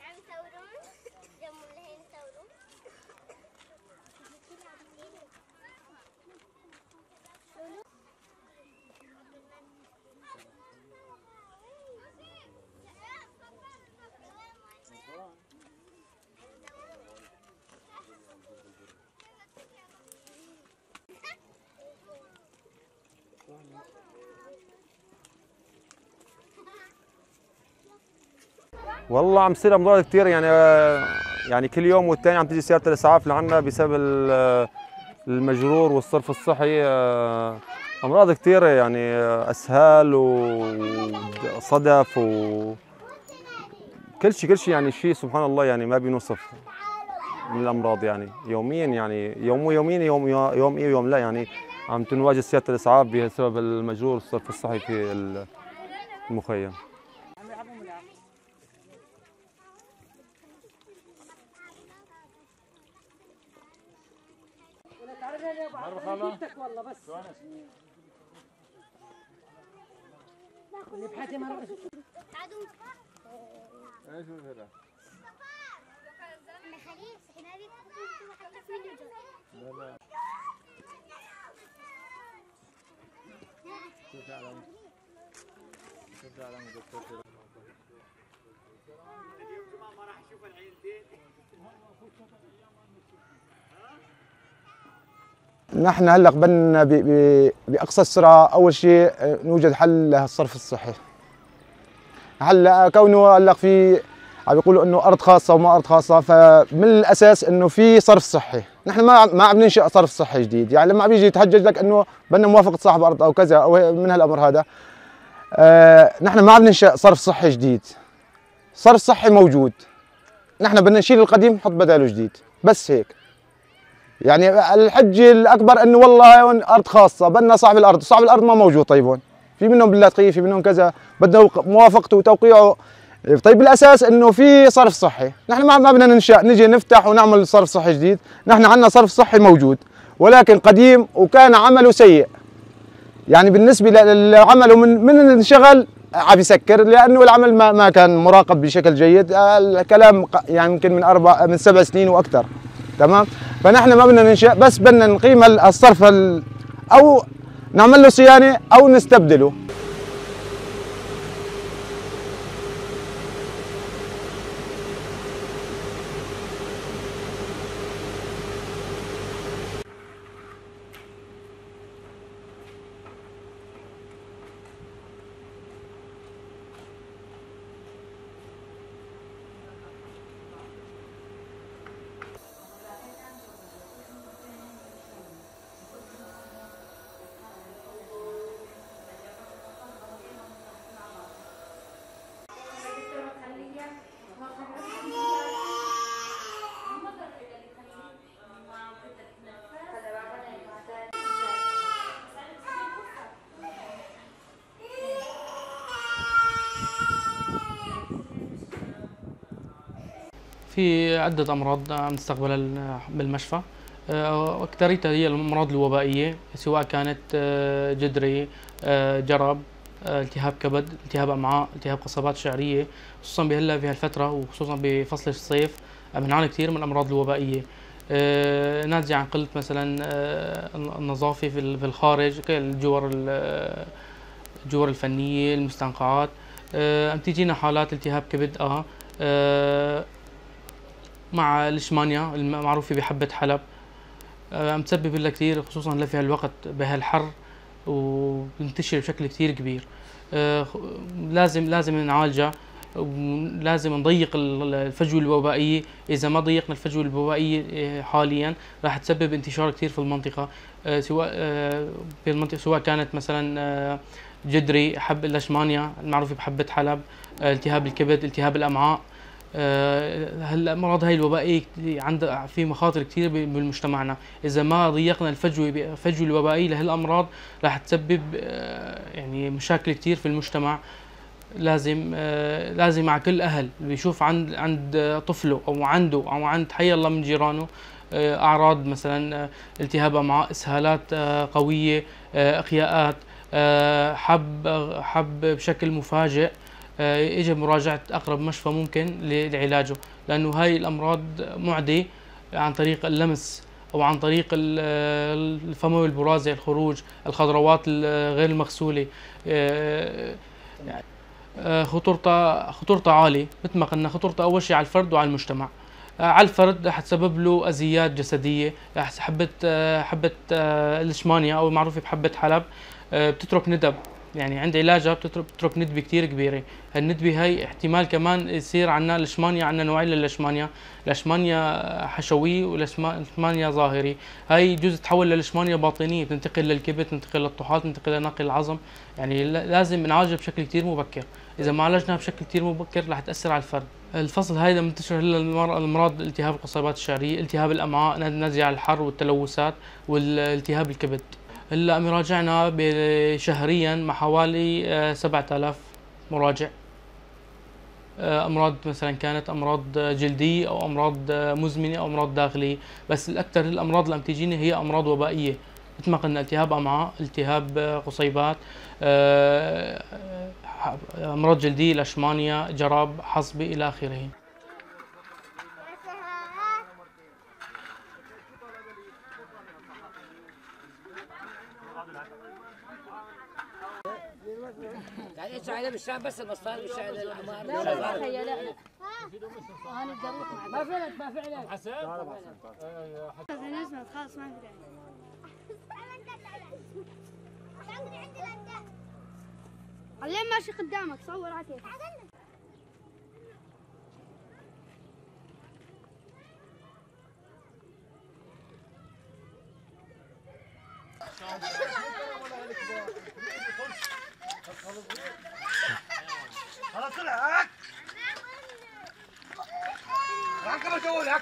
عم يثورون والله عم تصير أمراض كثير يعني يعني كل يوم والتاني عم تيجي سيارة الإسعاف لعنا بسبب ال- المجرور والصرف الصحي آه، أمراض كثيره يعني أسهال وصدف و كل شيء كل شيء يعني شيء سبحان الله يعني ما بينوصف من الأمراض يعني يوميا يعني يوم يوميا يوم يوم إيه ويوم لا يعني عم تنواجه سياره الإسعاف بسبب المجرور والصرف الصحي في المخيم. إيش نحن هلأ قبلنا بأقصى السرعة. أول شيء آه، نوجد حل للصرف الصحي. هلأ كونه هلأ في عم يقولوا إنه أرض خاصة وما أرض خاصة فمن الأساس إنه في صرف صحي. نحن ما ما عم ننشئ صرف صحي جديد. يعني لما عم يتحجج لك إنه بدنا موافقة صاحب أرض أو كذا أو من هالأمر هذا آه نحن ما عم ننشئ صرف صحي جديد. صرف صحي موجود. نحن بدنا نشيل القديم نحط بداله جديد. بس هيك. يعني الحجه الأكبر إنه والله أرض خاصة بدنا صاحب الأرض. صاحب الأرض ما موجود طيب هون. في منهم باللاذقيه في منهم كذا. بدنا موافقته وتوقيعه طيب بالأساس إنه في صرف صحي. نحن ما بدنا ننشأ نجي نفتح ونعمل صرف صحي جديد. نحن عندنا صرف صحي موجود ولكن قديم وكان عمله سيء. يعني بالنسبة لعمله من من انشغل عم يسكر لأنه العمل ما ما كان مراقب بشكل جيد. الكلام يعني يمكن من أربع من سبع سنين وأكثر. تمام؟ فنحن ما بدنا ننشأ بس بدنا نقيم ال- الصرف ال- أو نعمل له صيانة أو نستبدله. في عدة أمراض نستقبلها بالمشفى. آه، أكثريتها هي الأمراض الوبائية سواء كانت آه، جدري آه، جرب آه، التهاب كبد التهاب أمعاء التهاب قصبات شعرية خصوصا بهلا بهالفترة وخصوصا بفصل الصيف آه، بنعاني كثير من الأمراض الوبائية. آه، ناتجة عن قلة مثلا آه، النظافة في ال- في الخارج الجور ال- الجور الفنية المستنقعات. آه، عم تيجينا حالات التهاب كبد آه آه، مع الاشمانيا المعروفه بحبه حلب. آه، عم تسبب لها كثير خصوصا لفي هالوقت بهالحر وبنتشر بشكل كثير كبير. آه، لازم لازم نعالجها ولازم نضيق ال- الفجوة الوبائية. إذا ما ضيقنا الفجوة الوبائية آه، حاليا راح تسبب انتشار كثير في المنطقة. سواء آه، في المنطقة سواء كانت مثلا جدري حب الاشمانيا المعروفه بحبة حلب التهاب الكبد التهاب الأمعاء. آه، هالامراض هاي الوبائيه عندها في مخاطر كثير بمجتمعنا إذا ما ضيقنا الفجوه الفجوه الوبائيه لهالأمراض راح تسبب آه، يعني مشاكل كثير في المجتمع. لازم آه، لازم مع كل أهل بيشوف عند عند طفله أو عنده أو عند حي الله من جيرانه أعراض مثلا التهاب أمعاء إسهالات قوية إقياءات آه، حب حب بشكل مفاجئ. يجب مراجعة أقرب مشفى ممكن لعلاجه لأنه هاي الأمراض معديه عن طريق اللمس أو عن طريق ال- الفموي البرازي الخروج الخضروات ال- غير المغسولة آه، يعني آه، خطورتها خطورتها عالية مثل ما قلنا خطورتها أول شيء على الفرد وعلى المجتمع. آه، على الفرد رح تسبب له اذيات جسدية حبة آه، حبة آه، الاشمانيا أو المعروفه بحبة حلب آه، بتترك ندب. يعني عند علاجها بتترك, ندبة كثير كبيرة. هالندبة هي احتمال كمان يصير عندنا الاشمانيا عندنا نوعين للاشمانيا الاشمانيا حشوي والاشمانيا ظاهري هاي يجوز تتحول للاشمانيا باطنية بتنتقل للكبد تنتقل للطحال تنتقل لنقل العظم. يعني لا- لازم نعالجها بشكل كثير مبكر. إذا ما عالجناها بشكل كثير مبكر رح تأثر على الفرد. الفصل هذا منتشر هلا الامراض التهاب القصيبات الشعرية التهاب الأمعاء نزع الحر والتلوثات والالتهاب الكبد. هلا مراجعنا شهريا مع حوالي آه، 7000 مراجع. آه، أمراض مثلا كانت أمراض جلديه أو أمراض آه، مزمنة أو أمراض داخلية. بس الأكثر الأمراض اللي عم تجيني هي أمراض وبائية. مثل ما قلنا التهاب أمعاء التهاب آه، قصيبات آه، آه، أمراض جلدية الاشمانيا جراب حصبة إلى آخره. عليه بالشام بس المصاري بالشام العمار لا لا لا لا لا أنا اتدرك معك ما فعلت ما فعلت نزمت خلاص ما علم ماشي قدامك؟ صور على 好了，出来啊！来哥们叫我来。